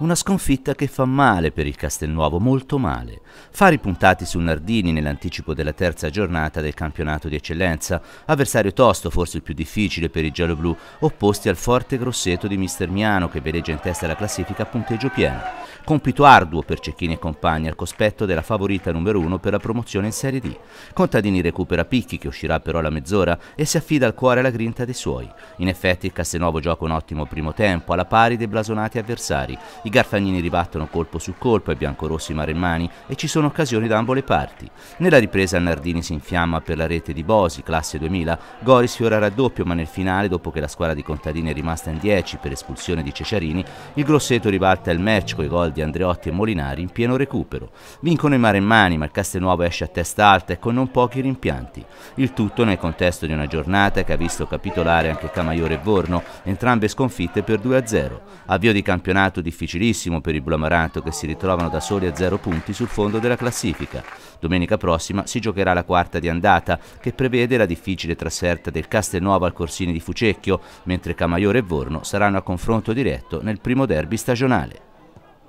Una sconfitta che fa male per il Castelnuovo, molto male. Fari puntati su Nardini nell'anticipo della terza giornata del campionato di eccellenza, avversario tosto, forse il più difficile per i gialloblu, opposti al forte grosseto di Mister Miano che veleggia in testa alla classifica a punteggio pieno. Compito arduo per Cecchini e compagni al cospetto della favorita numero uno per la promozione in Serie D. Contadini recupera Picchi che uscirà però alla mezz'ora e si affida al cuore alla grinta dei suoi. In effetti il Castelnuovo gioca un ottimo primo tempo, alla pari dei blasonati avversari. I Garfagnini ribattono colpo su colpo ai biancorossi maremmani e ci sono occasioni da ambo le parti. Nella ripresa Nardini si infiamma per la rete di Bosi, classe 2000, Gori sfiora raddoppio ma nel finale, dopo che la squadra di Contadini è rimasta in 10 per espulsione di Ceciarini, il Grosseto ribalta il match con i gol di Andreotti e Molinari in pieno recupero. Vincono i maremmani ma il Castelnuovo esce a testa alta e con non pochi rimpianti. Il tutto nel contesto di una giornata che ha visto capitolare anche Camaiore e Vorno, entrambe sconfitte per 2-0. Avvio di campionato difficile difficilissimo per i Blu Amaranto che si ritrovano da soli a zero punti sul fondo della classifica. Domenica prossima si giocherà la quarta di andata che prevede la difficile trasferta del Castelnuovo al Corsini di Fucecchio, mentre Camaiore e Vorno saranno a confronto diretto nel primo derby stagionale.